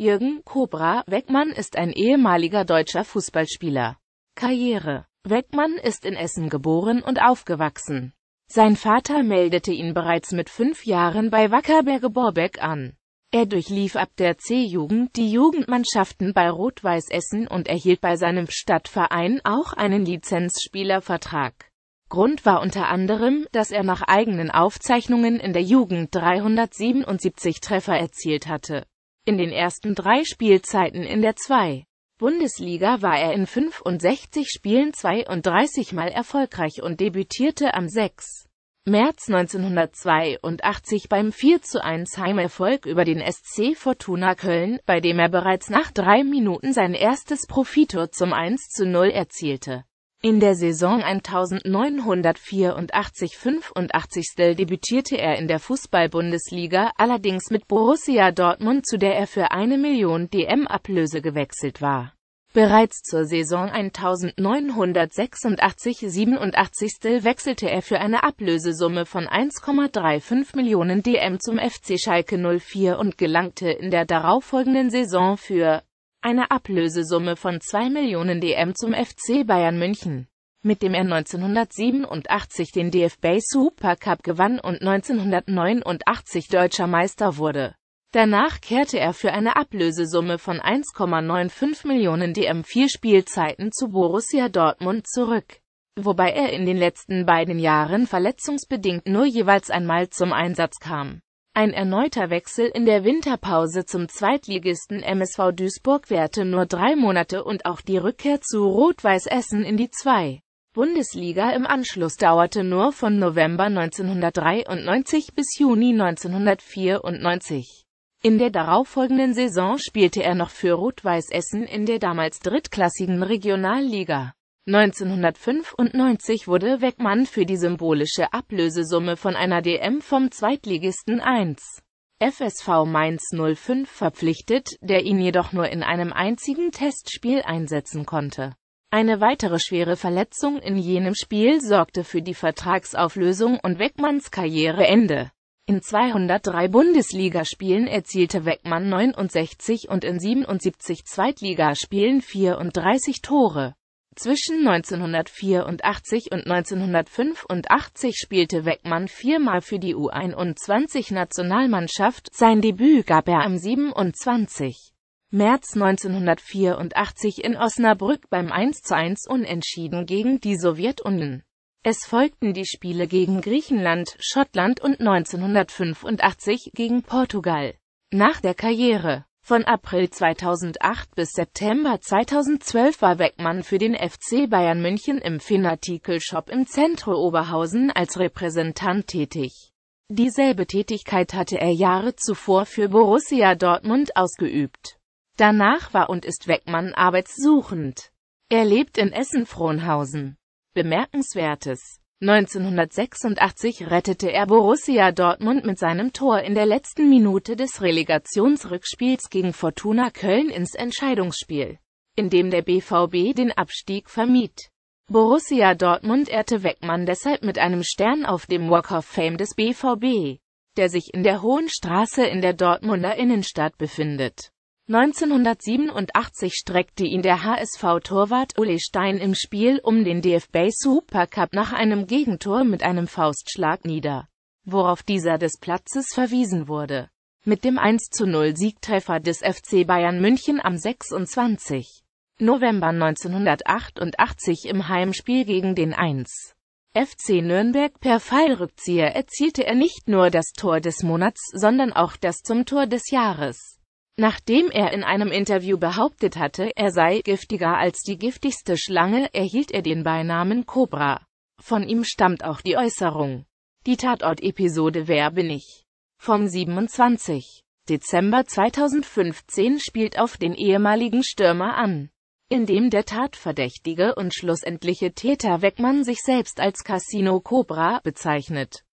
Jürgen Cobra Weckmann ist ein ehemaliger deutscher Fußballspieler. Karriere Weckmann ist in Essen geboren und aufgewachsen. Sein Vater meldete ihn bereits mit fünf Jahren bei Wackerberge Borbeck an. Er durchlief ab der C-Jugend die Jugendmannschaften bei Rot-Weiß Essen und erhielt bei seinem Stadtverein auch einen Lizenzspielervertrag. Grund war unter anderem, dass er nach eigenen Aufzeichnungen in der Jugend 377 Treffer erzielt hatte. In den ersten drei Spielzeiten in der 2. Bundesliga war er in 65 Spielen 32 Mal erfolgreich und debütierte am 6. März 1982 beim 4:1 Heimerfolg über den SC Fortuna Köln, bei dem er bereits nach drei Minuten sein erstes Profitor zum 1:0 erzielte. In der Saison 1984/85 debütierte er in der Fußball-Bundesliga, allerdings mit Borussia Dortmund zu der er für eine Million DM Ablöse gewechselt war. Bereits zur Saison 1986/87 wechselte er für eine Ablösesumme von 1,35 Millionen DM zum FC Schalke 04 und gelangte in der darauffolgenden Saison für eine Ablösesumme von 2 Millionen DM zum FC Bayern München, mit dem er 1987 den DFB Supercup gewann und 1989 deutscher Meister wurde Danach kehrte er für eine Ablösesumme von 1,95 Millionen DM vier Spielzeiten zu Borussia Dortmund zurück, wobei er in den letzten beiden Jahren verletzungsbedingt nur jeweils einmal zum Einsatz kam. Ein erneuter Wechsel in der Winterpause zum Zweitligisten MSV Duisburg währte nur drei Monate und auch die Rückkehr zu Rot-Weiß Essen in die 2. Bundesliga im Anschluss dauerte nur von November 1993 bis Juni 1994. In der darauffolgenden Saison spielte er noch für Rot-Weiß Essen in der damals drittklassigen Regionalliga. 1995 wurde Weckmann für die symbolische Ablösesumme von einer DM vom Zweitligisten 1. FSV Mainz 05 verpflichtet, der ihn jedoch nur in einem einzigen Testspiel einsetzen konnte. Eine weitere schwere Verletzung in jenem Spiel sorgte für die Vertragsauflösung und Weckmanns Karriereende. In 203 Bundesligaspielen erzielte Weckmann 69 und in 77 Zweitligaspielen 34 Tore. Zwischen 1984 und 1985 spielte Weckmann viermal für die U21-Nationalmannschaft, sein Debüt gab er am 27. März 1984 in Osnabrück beim 1:1 Unentschieden gegen die Sowjetunion. Es folgten die Spiele gegen Griechenland, Schottland und 1985 gegen Portugal. Nach der Karriere von April 2008 bis September 2012 war Weckmann für den FC Bayern München im Finartikel-Shop im Zentrum Oberhausen als Repräsentant tätig. Dieselbe Tätigkeit hatte er Jahre zuvor für Borussia Dortmund ausgeübt. Danach war und ist Weckmann arbeitssuchend. Er lebt in Essen-Frohnhausen. Bemerkenswertes 1986 rettete er Borussia Dortmund mit seinem Tor in der letzten Minute des Relegationsrückspiels gegen Fortuna Köln ins Entscheidungsspiel, in dem der BVB den Abstieg vermied. Borussia Dortmund ehrte Weckmann deshalb mit einem Stern auf dem Walk of Fame des BVB, der sich in der Hohen Straße in der Dortmunder Innenstadt befindet 1987 streckte ihn der HSV-Torwart Uli Stein im Spiel um den DFB Supercup nach einem Gegentor mit einem Faustschlag nieder, worauf dieser des Platzes verwiesen wurde. Mit dem 1:0 Siegtreffer des FC Bayern München am 26. November 1988 im Heimspiel gegen den 1. FC Nürnberg per Fallrückzieher erzielte er nicht nur das Tor des Monats, sondern auch das zum Tor des Jahres. Nachdem er in einem Interview behauptet hatte, er sei giftiger als die giftigste Schlange, erhielt er den Beinamen Cobra. Von ihm stammt auch die Äußerung. Die Tatort-Episode Wer bin ich? Vom 27. Dezember 2015 spielt auf den ehemaligen Stürmer an, in dem der Tatverdächtige und schlussendliche Täter Weckmann sich selbst als Casino Cobra bezeichnet.